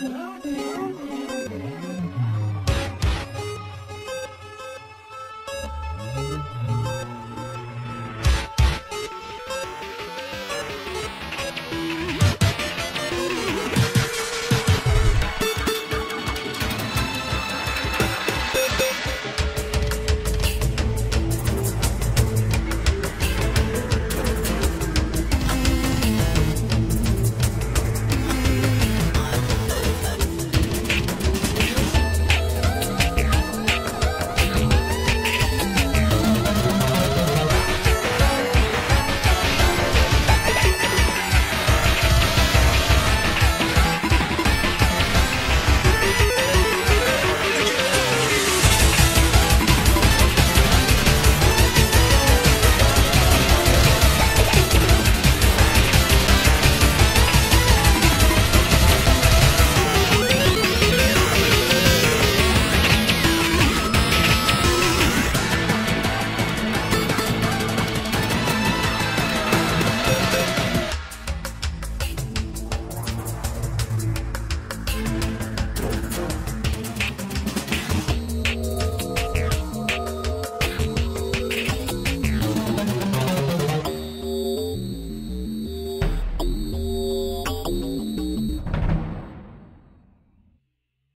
Não tem